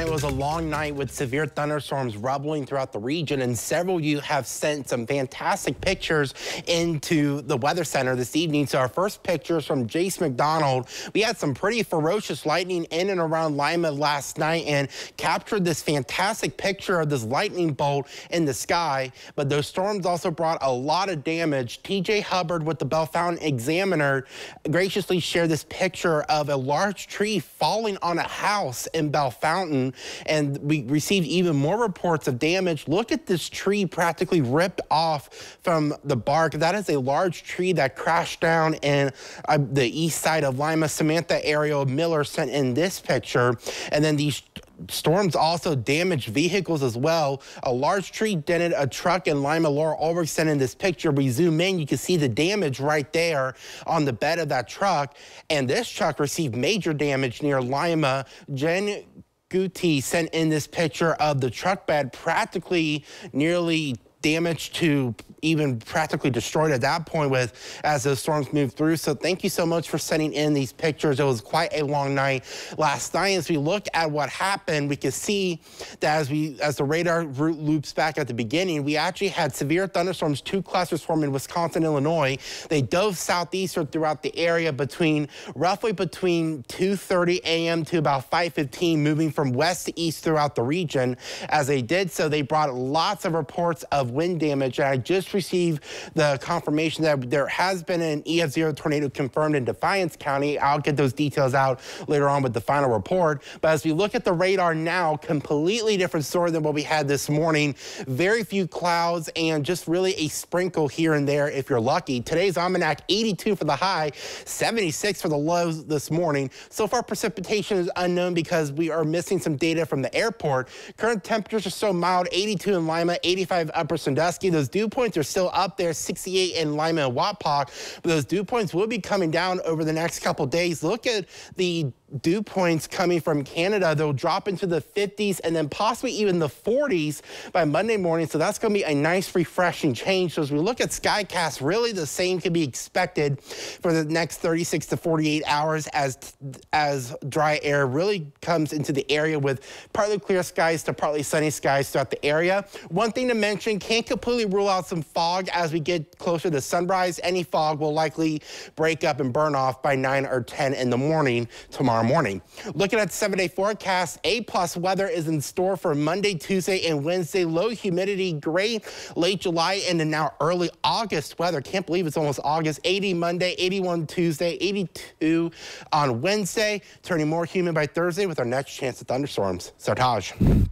night was a long night with severe thunderstorms rumbling throughout the region, and several of you have sent some fantastic pictures into the Weather Center this evening. So our first picture is from Jace McDonald. We had some pretty ferocious lightning in and around Lima last night and captured this fantastic picture of this lightning bolt in the sky. But those storms also brought a lot of damage. TJ Hubbard with the Bellefontaine Examiner graciously shared this picture of a large tree falling on a house in Bellefontaine and we received even more reports of damage. Look at this tree practically ripped off from the bark. That is a large tree that crashed down in uh, the east side of Lima. Samantha Ariel Miller sent in this picture, and then these storms also damaged vehicles as well. A large tree dented a truck in Lima. Laura Ulrich sent in this picture. We zoom in, you can see the damage right there on the bed of that truck. And this truck received major damage near Lima. Jen Guti sent in this picture of the truck bed practically nearly damaged to even practically destroyed at that point with as the storms moved through. So thank you so much for sending in these pictures. It was quite a long night last night. As we look at what happened, we can see that as we as the radar route loops back at the beginning, we actually had severe thunderstorms, two clusters formed in Wisconsin, Illinois. They dove southeastern throughout the area between roughly between 2:30 a.m. to about 5:15, moving from west to east throughout the region. As they did so, they brought lots of reports of wind damage. And I just receive the confirmation that there has been an EF0 tornado confirmed in Defiance County. I'll get those details out later on with the final report. But as we look at the radar now, completely different story than what we had this morning. Very few clouds and just really a sprinkle here and there if you're lucky. Today's almanac 82 for the high, 76 for the lows this morning. So far precipitation is unknown because we are missing some data from the airport. Current temperatures are so mild, 82 in Lima, 85 Upper Sandusky. Those dew points are are still up there, 68 in Lima and Wapak. But those dew points will be coming down over the next couple days. Look at the dew points coming from Canada. They'll drop into the 50s and then possibly even the 40s by Monday morning. So that's going to be a nice refreshing change. So as we look at Skycast, really the same can be expected for the next 36 to 48 hours as as dry air really comes into the area with partly clear skies to partly sunny skies throughout the area. One thing to mention, can't completely rule out some fog as we get closer to sunrise. Any fog will likely break up and burn off by 9 or 10 in the morning tomorrow tomorrow morning. Looking at seven-day forecast, A-plus weather is in store for Monday, Tuesday, and Wednesday. Low humidity, gray late July and then now early August weather. Can't believe it's almost August. 80 Monday, 81 Tuesday, 82 on Wednesday. Turning more humid by Thursday with our next chance of thunderstorms. Sartaj.